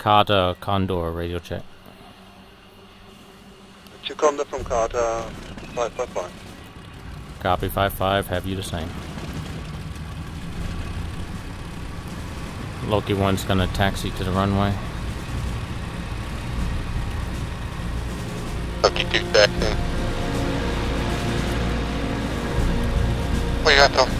Carter Condor radio check. Two Condor from Carter, 555. Copy 5-5, have you the same. Loki 1's gonna taxi to the runway. Loki 2 taxi. What you got though?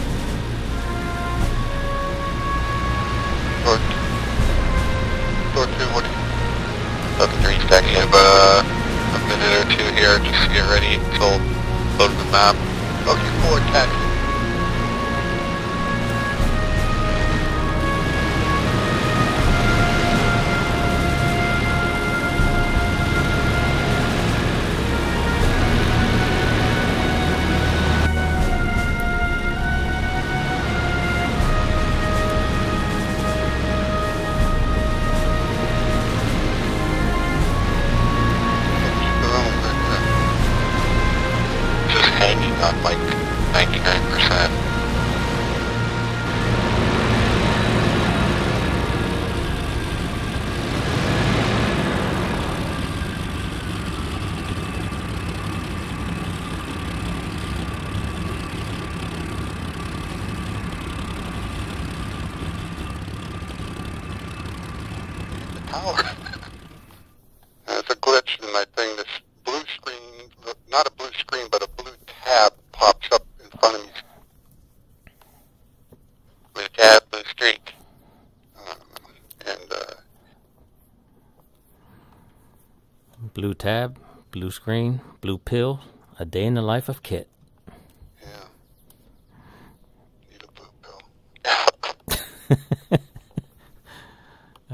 Ready. So, load the map. Loki 4 taxi. Just Blue tab, blue screen, blue pill, a day in the life of Kit. yeah. Need a blue pill.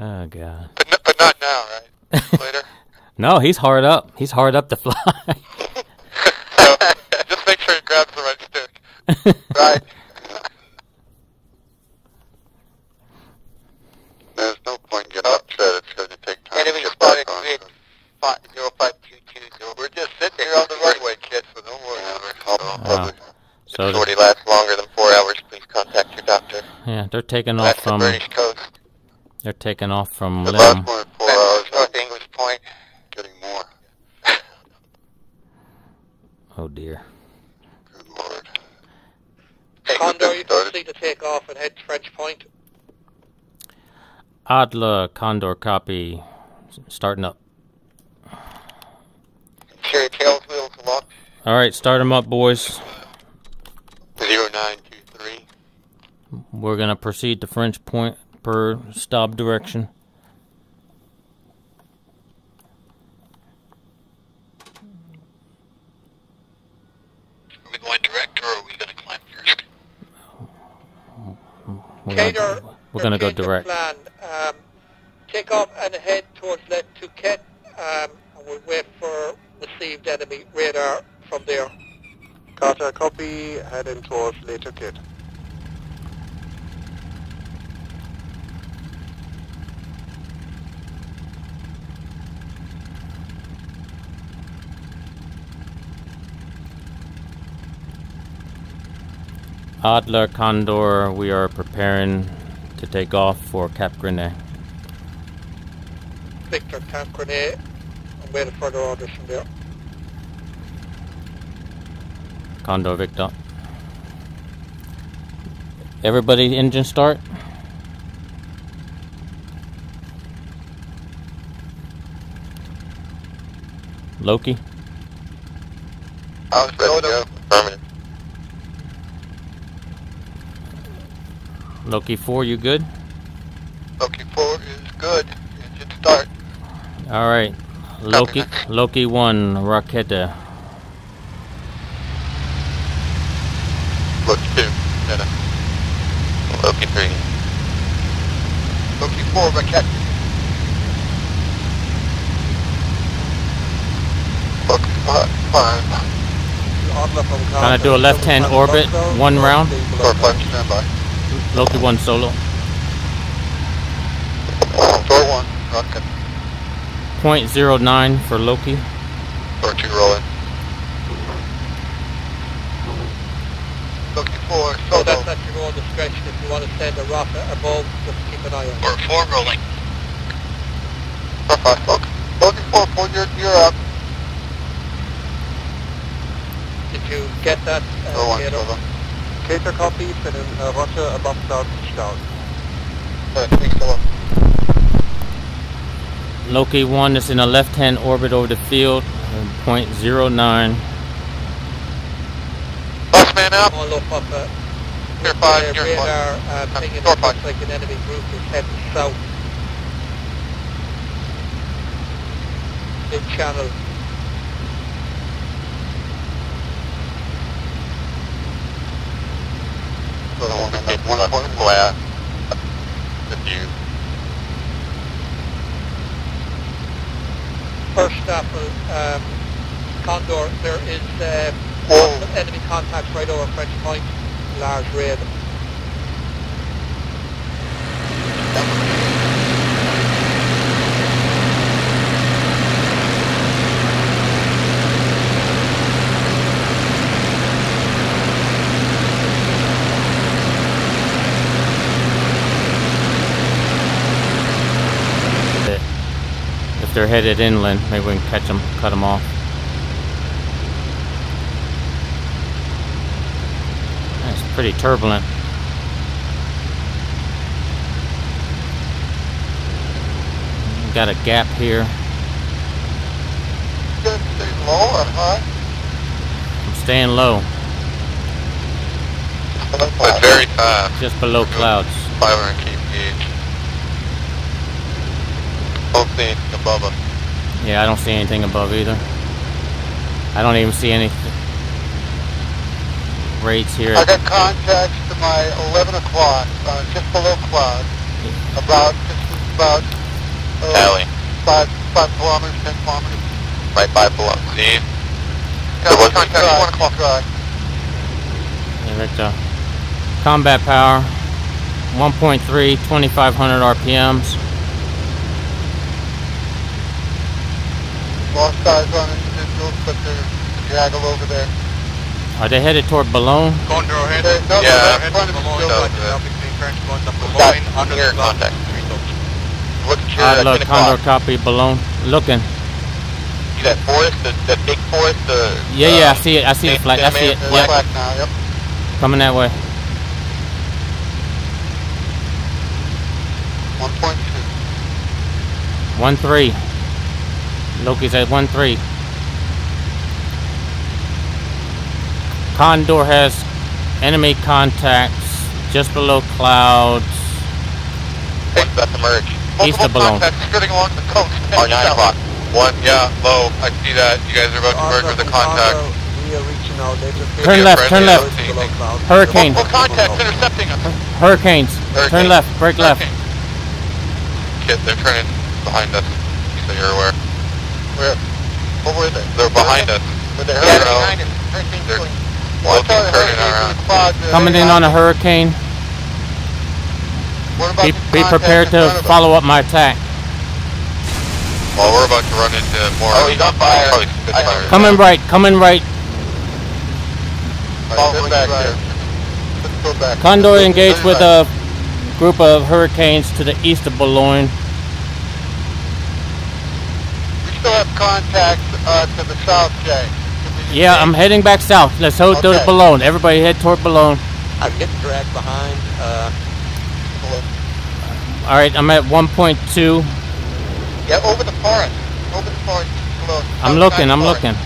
Oh god. But, n- but not now, right? Later? No, he's hard up. He's hard up to fly. so, just make sure he grabs the right stick. Right. There's no point getting upset. It's going to take time Enemy to get spotted back on. grid so- five, 0522. We're just sitting here on the runway, kid, so don't worry. Yeah, we're all Wow. public. so If the- sortie lasts longer than four hours, please contact your doctor. Yeah, they're taking off That's the from British coast. they're taking off from The Lim. last one in four hours. Uh, North English Point. Getting more. Oh dear. Good lord. Condor, you started. proceed to take off and head to French Point. Adler Condor copy. Starting up. Cherry tails wheels locked. All right, start them up, boys. Zero nine two three. We're gonna proceed to French Point per stop direction. Are we going direct or are we going to climb first? We're Cater, gonna, we're gonna go direct. Plan. Um, take off and head towards left to Ket, um, and we'll wait for received enemy radar from there. Carter, copy, heading towards later kit. Adler Condor, we are preparing to take off for Cap Gris-Nez. Victor Cap Gris-Nez, and wait for further orders from there. Condor Victor. Everybody, engine start. Loki. I was ready to go. Affirmative. Loki 4, you good? Loki 4 is good. Engine start. All right. Loki Loki 1, Rocketa. Loki 2. Netta. Loki 3. Loki 4, Racket. Loki 5. 5. Adler from Carter. Gonna do a left-hand orbit, one round. 4 5 standby. Loki 1 solo. Door 1. Rocket. Point zero nine for Loki. Door 2 rolling. Loki 4 So solo. that's at your own discretion. If you want to send a rocket above, just keep an eye on it. Door 4 rolling. Star 5, focus. Focus 4, pull your, you're up. Did you get that? Go Uh, on, Gator? Silva. Cater copy, send in uh, Roger above cloud, down. Okay, thanks, Silva. Loki 1 is in a left-hand orbit over the field, point zero nine. Last man out. All up up uh, Here, 5, here, 5. radar uh, Uh, pinging door it looks five. like an enemy group is heading south. Mid channel. One, one, one, glad. If you, First apple, um, Condor, there is uh, Whoa. enemy contact right over French Point, large raid. If they're headed inland, maybe we can catch them, cut them off. It's pretty turbulent. Got a gap here. good, stay low or high? I'm staying low, But very fast. just below clouds. 500 kph. Hopefully above us. Yeah, I don't see anything above either. I don't even see any rates here. I got contact to my 11 o'clock, uh, just below cloud, about, just about, uh, Alley. five, five kilometers, 10 kilometers. Right by below. See? Got was contact contact at one o'clock. Drive. Yeah, Victor. Combat power 1.3, 2500 RPMs. Lost eyes on individuals, but they're draggle over there. Are they headed toward Boulogne? Condor ahead. They're, no, Yeah, they're in head to Boulogne. building. So, uh, French Point and Got Boulogne, under the contact. Look at your uh, look, 10 Condor o'clock. copy, Boulogne. Looking. See that forest, the, that big forest, the... Yeah, uh, yeah, I see it. I see the flag. I see it. Mary's They're Yeah, back now, yep. coming that way. 1.2. 1-3. Loki's at 1-3. Condor has enemy contacts just below clouds. One's about to merge. East of Boulogne. contacts skirting along the coast. Oh, 9 o'clock. One, yeah, low. I see that. You guys are about to merge with the contact. We are reaching out later. Turn Yeah, left, turn left. I don't see Below anything. cloud. Hurricane. Multiple contacts intercepting us. Hurricanes. Turn left. Break left. Hurricane. Kid, they're turning behind us. So you're aware. Where? What were they? They're behind us. Were they Yeah, hurricane? behind us. Hurricane's They're going. Well, Watch out, keep turning around. clouds, Coming in on a hurricane. What about Be, be prepared to front of us? follow up my attack. Well, we're about to run into more... Oh, he's on fire. Probably I- Spitfire. Coming right. Coming right. All right, back there. Let's go back. Condor engaged with a group of hurricanes to the east of Boulogne. We still have contacts uh, to the south, Jay. Yeah. I'm heading back south. Let's head to Okay. Boulogne. Everybody head toward Boulogne. I'm getting dragged behind. Uh, All right, I'm at 1.2. Yeah, over the forest. Over the forest. Below. I'm looking. I'm forest. looking.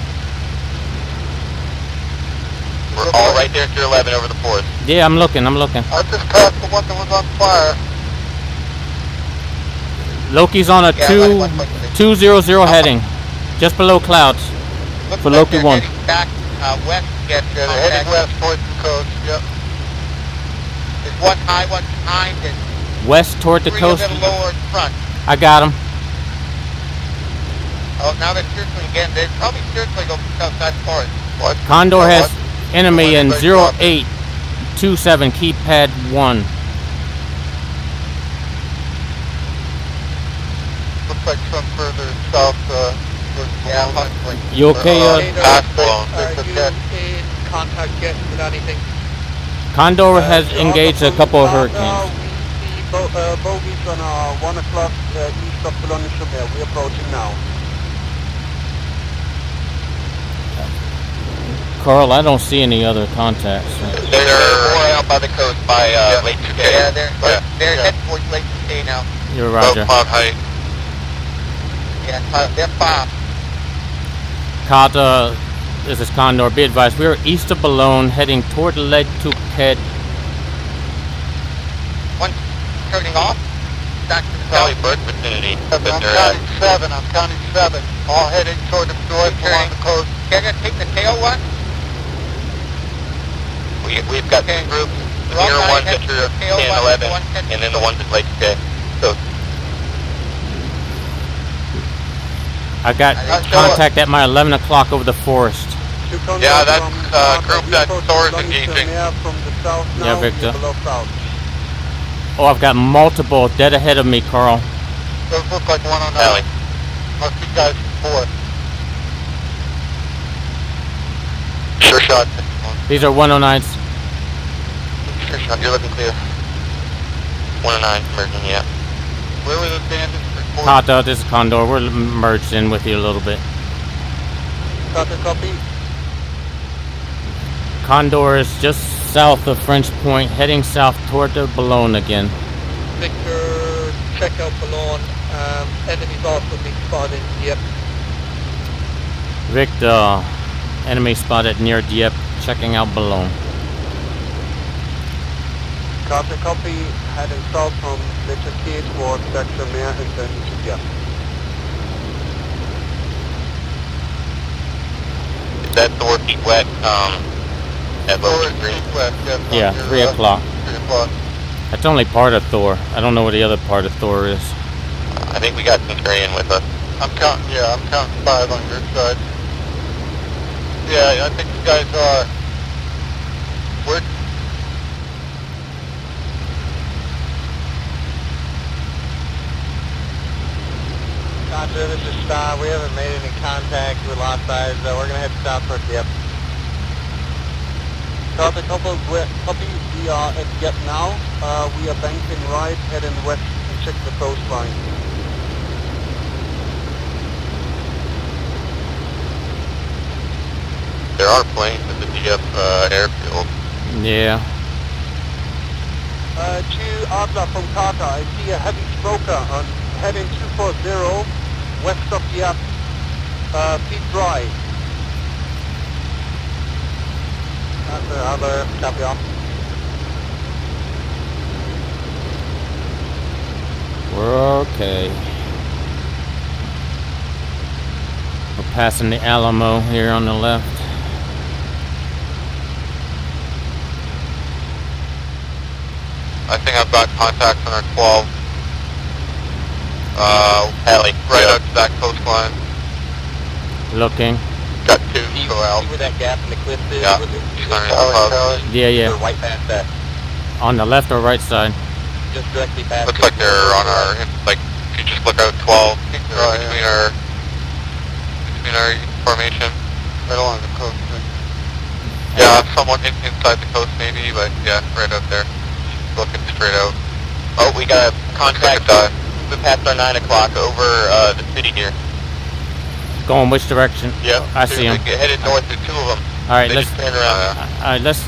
We're all right there at your 11 over the forest. Yeah, I'm looking. I'm looking. I just passed the one that was on fire. Loki's on a Yeah, two two zero zero heading, just below clouds. Looks For like Loki one. Back uh, west. Get yeah, they're heading west towards the coast. Yep. There's one high, one behind, and West toward the three coast. of lower in front. I got him. Oh, now they're circling again. They're probably circling over the outside forest. What? Condor Yeah, has what? enemy in What did they eight two seven keypad one. Looks like some further south. Uh, yeah, like, You okay, uh, Gator, Pass are Boulogne. you in contact yet with anything? Condor Uh, has you're engaged a couple of Condor, hurricanes. We received bo- uh, bogies on uh, 1 o'clock uh, east of Boulogne-sur-Mer. We're approaching now. Carl, I don't see any other contacts. They're out by the coast by uh, Le Touquet. Yeah, they're, Yeah. they're heading towards Le Touquet now. You're About Roger. five height. Yeah, uh, they're five. Kata, this is Condor. Be advised, we are east of Boulogne, heading toward Le Touquet. One turning off. Back to the Valley south. bird vicinity. I'm counting at seven. I'm counting seven. All heading toward the north along the coast. Can I take the tail one? We, we've got two groups, the Well, near I ones had that are the tail 10, one, 11, the one ten- and then the ones at Le Touquet. So I got I- I- contact at my 11 o'clock over the forest. Yeah, that's, from uh, group We that approach Thor's engaging. From the south Yeah, Victor. Oh, I've got multiple dead ahead of me, Carl. Those look like one on Valley. Must be guys four. Sure shot. These are 109s. Sure shot. You're looking clear. 109, merging, yeah. Where were the bandits Kata, this is Condor. We're merged in with you a little bit. Carter, copy. Condor is just south of French Point, heading south toward the Boulogne again. Victor, check out Boulogne. Um, enemies also being spotted. Yep. Victor, enemy spotted near Dieppe, checking out Boulogne. Carter, copy. Heading south from Le Touquet towards Lac-sur-Mer and then to Dieppe. Is that Thor feet wet, um, at Four low is green? west, Yeah, 3 o'clock. Three o'clock. That's only part of Thor. I don't know what the other part of Thor is. I think we got Centurion with us. I'm counting, yeah, I'm counting five on your side. Yeah, I think you guys are. We're, Carter, this is Star. We haven't made any contact with Lost Eyes. Uh, we're going to head south towards Dieppe. Carter, couple, we- copy. We are at Dieppe now. Uh, we are banking right, heading west to check the coastline. There are planes at the DF uh, airfield. Yeah. Uh, to Adler from Carter, I see a heavy smoker on heading 240 west of Dieppe. Uh, feet dry. That's Adler, copy off. We're okay. We're passing the Alamo here on the left. I think I've got contacts on our 12. Uh, alley, right up to that coastline. Looking. Got two, so out. where that gap in the cliff is? Yeah. With the- She's the Valley, hub. Valley. Yeah, yeah. They're right past that. On the left or right side? Just directly past Looks like they're on our, like, if you just look out 12, Keep they're your eye between out. our, between our formation. Right along the coast. Yeah, somewhat in, inside the coast maybe, but yeah, right out there. Looking straight out. Oh, we got a contact, uh, we passed our 9 o'clock over, uh, the city here. Going which direction? Yep. I see They Headed north, there's two of them. All right, They let's just turned around. all right, let's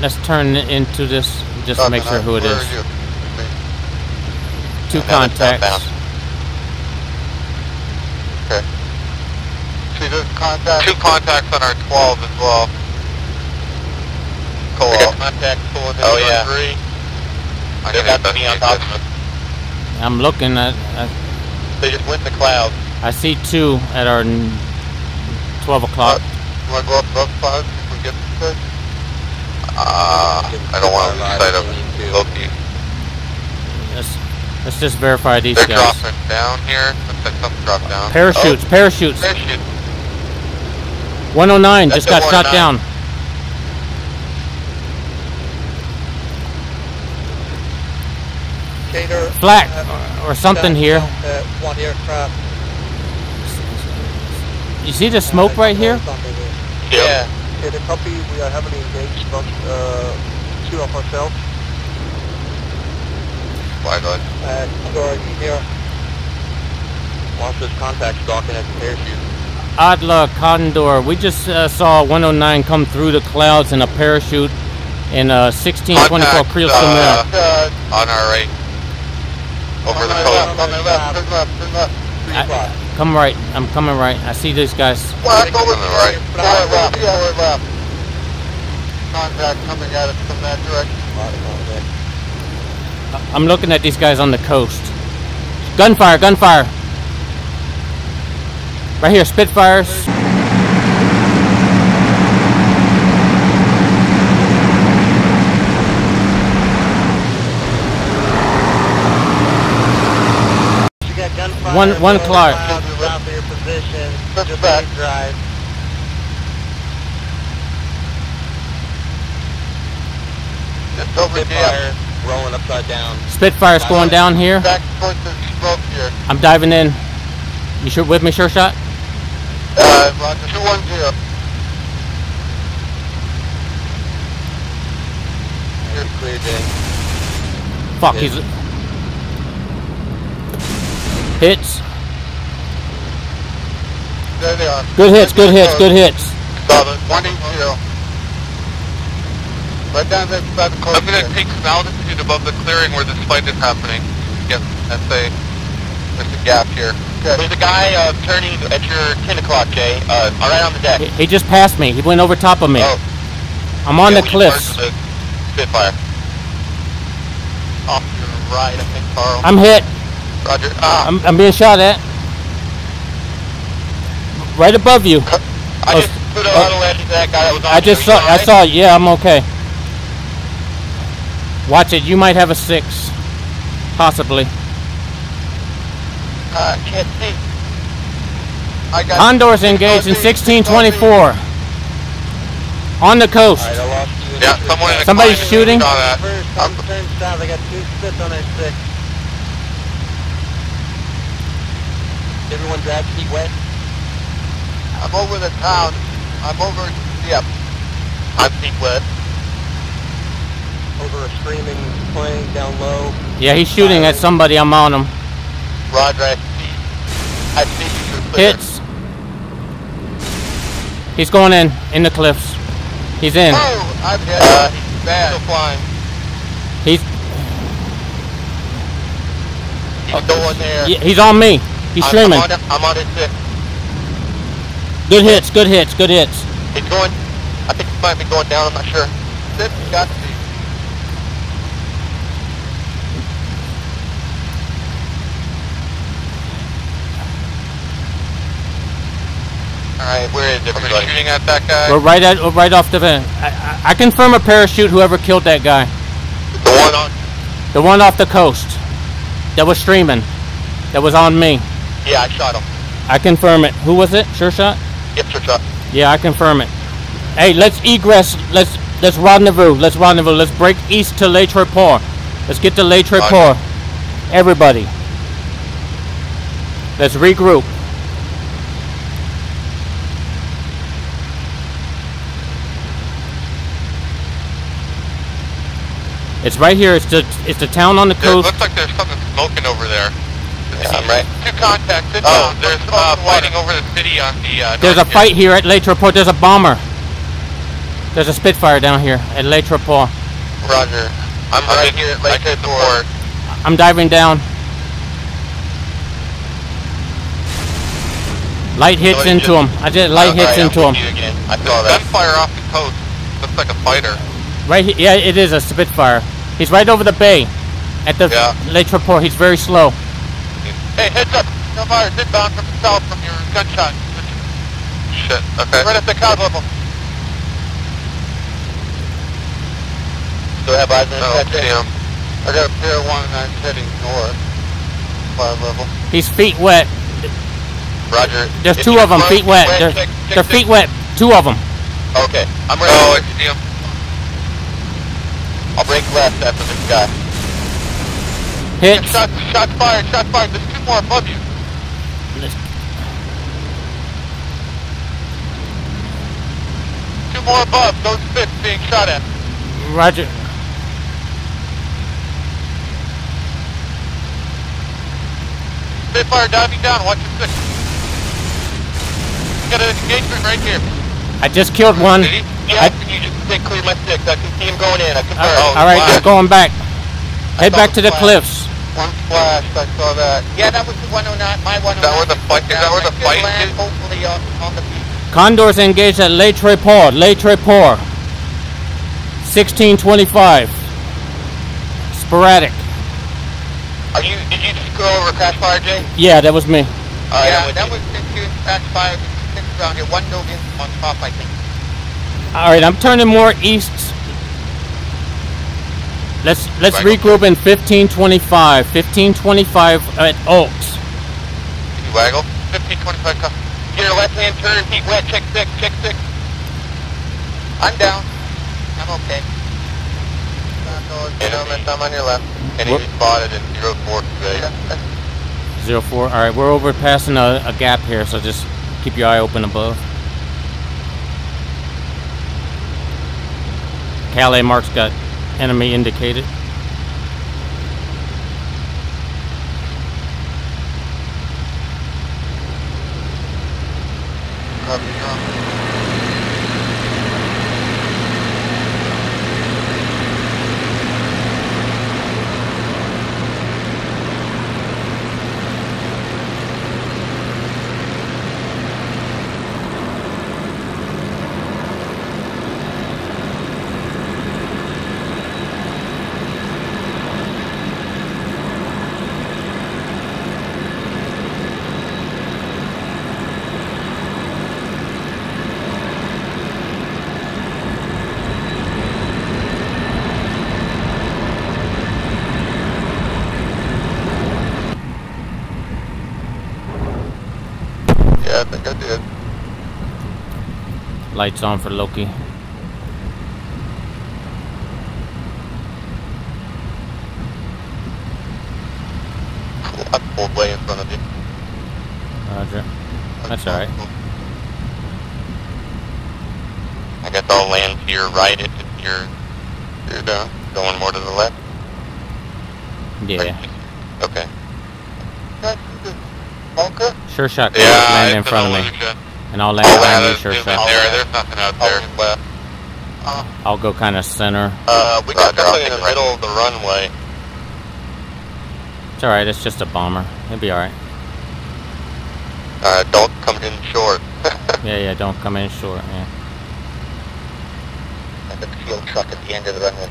let's turn into this just to make sure who it Where is. Two And it's contacts. southbound. See this contact? Two contacts on our 12 as well. We Co-op. got contact pulling in Oh, yeah. three. They got to be on top of us. I'm looking at. I, They just went in the clouds. I see two at our 12 o'clock. You wanna go up above five, if we get this? Uh, I don't want to lose sight of Loki. Let's let's just verify these They're guys. dropping down here. Looks like something dropped down. Parachutes, parachutes. Oh, parachute. 109 That's just got the shot down. Cater. Flak uh, or, or something down here. Uh, one aircraft. You see the smoke right here? Yeah. Okay, the copy, we are heavily engaged, but uh, two of ourselves. Wide line. Uh, Condor, you here? Monsters contact stalking at the parachute. Adler Condor, we just uh, saw 109 come through the clouds in a parachute in uh, 1624 Contact, Creel uh, uh, on our right. Over the coast. On my left, turn left, turn left. Three I- Come right, I'm coming right. I see these guys. West over to the right. Forward left, forward left. Contact coming at us from that direction. I'm looking at these guys on the coast. Gunfire, gunfire. Right here, Spitfires. You got gunfire. One- one Clark. the clouds, South of your position. That's Just back. lead drive. Just over Spitfire here. rolling upside down. Spitfires going down here. Back towards the smoke here. I'm diving in. You sure with me, sure shot? Uh, Roger, 210. Here's clear day. Fuck, Yeah. he's hits. There they are. Good hits, good hits, good hits. Solid. 180. Right down there by the coast. I'm gonna take some altitude above the clearing where this fight is happening. Yes, that's a, there's a gap here. Okay. There's a guy uh, turning at your 10 o'clock, Jay. Uh, right on the deck. He, he just passed me. He went over top of me. Oh. I'm on Yeah, the cliffs. Spitfire. Off to your right, I think, Carl. I'm hit. Roger. Ah, I'm, I'm being shot at. Right above you. I Oh, just put a oh. auto landing to that guy that was on I just saw. You I saw. Yeah, I'm okay. Watch it. You might have a six, possibly. uh, can't see. I got Condor's engaged in 1624 on the coast. Alright, I lost you. in Yeah, someone in the Somebody's shooting? First, I'm- I'm turn south. I got two spits on that six. Everyone grab feet wet. I'm over the town. I'm over, yep. I'm peak wet. Over a screaming plane down low. Yeah, he's shooting at somebody. I'm on him. Roger, I see. I see you. You're clear. Hits. He's going in in the cliffs. He's in. Oh, I'm hit. Uh, He's bad. Still flying. He's He's going there. yeah, he's on me. He's I'm, streaming. I'm on, I'm on his six. Good hits. Good hits. Good hits. He's going. I think he might be going down. I'm not sure. This got to be. Alright, where is everybody? shooting at that guy. We're right at right off the vent. I, I, I confirm a parachute. Whoever killed that guy, The one on. the one off the coast, that was streaming, that was on me. Yeah, I shot him. I confirm it. Who was it? Sure shot. Yep, sure shot. Yeah, I confirm it. Hey, let's egress. Let's let's rendezvous. Let's rendezvous. Let's break east to Le Treport. Let's get to Le Treport. Everybody. Let's regroup. It's right here. It's the it's the town on the coast. looks like there's something smoking over there. Yeah, I'm right. Two contacts. Oh, Oh, there's uh, fighting over the city on the. Uh, There's a fight here at Le Treport. There's a bomber. There's a Spitfire down here at Le Treport. Roger. I'm right right here here at Lake at the Support. port. I'm diving down. Light hits Somebody into him. I did light hits Alright, I'm into him. again. I saw saw that. Gunfire off the coast. Looks like a fighter. Right here, yeah, it is a Spitfire. He's right over the bay, at the Yeah. Le Treport. He's very slow. Hey, heads up! Gunfire inbound from the south from your gunshot. Shit. Okay. Right at the cloud level. Do I have eyes on Oh, that? see him. I got a pair one and I'm heading north. Five level. He's feet wet. Roger. There's If two of them, close, feet wet. wet, They're, check- check they're the- feet wet. Two of them. Okay. I'm ready. Oh, I see him. I'll break left after this guy. Hits. Shot, shot fired, shot fired. There's two more above you. Two more above. Those fits being shot at. Roger. Spitfire diving down, watch your six. Got an engagement right here. I just killed one. Yeah, I- can you just stay clear of my six? I can see him going in. I can Uh, Oh, all right, wow. going back. Head back to the cliffs. One flash, I saw that. Yeah, that was the 109, my 109. Is that where the fight- is that where the fight land is? hopefully on, on the beach. Condors engaged at Le Tréport. Le Tréport. 1625. Sporadic. Are you? Did you just go over crash fire, Jay? Yeah, that was me. All right, yeah, I'm that was six years crash fire, six around here. One dove in on top, I think. All right, I'm turning more east. Let's let's Right. regroup in 1525. 1525 at Oaks. Can you waggle? 1525 come. Get a left hand turn, keep wet, check six, check six. I'm down. I'm okay. You know, I'm on your left. And Whoop. spotted in 04 today. Zero four. All right, we're over passing a, a gap here, so just keep your eye open above. Calais marks got enemy indicated. Copy, copy. Yeah, I think I did. Lights on for Loki. Cool. I pulled way in front of you. Roger. That's all right. I guess I'll land to your right if you're, you're. Going more to the left? Yeah. Okay. Sure shot. Yeah, land in front of me. And I'll land I'll behind you. Sure shot. there. There's nothing out there. left. I'll go kind of center. Uh, we got something in the middle of the runway. It's all right. It's just a bomber. It'll be all right. Uh, don't come in short. Yeah, yeah. Don't come in short. Yeah. And the fuel truck at the end of the runway.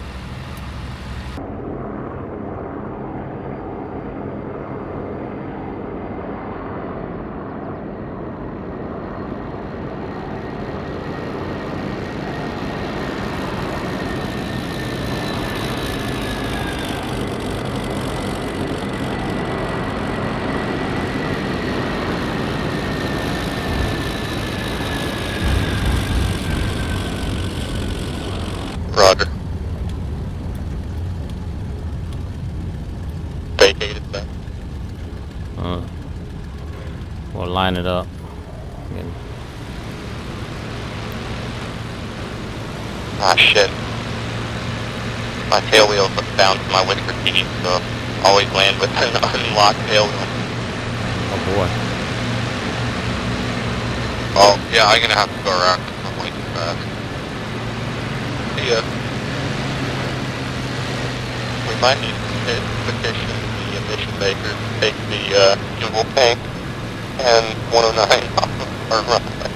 Roger. Vacated that. Uh, we'll line it up. Ah, shit. My tail wheel bounced my whisper teeth, so always land with an unlocked tail wheel. oh boy. Oh, yeah, I'm gonna have to go around. I'm way too fast. See ya. We might need to petition the emission makers to take the, uh, fuel tank and 109 off of our runway.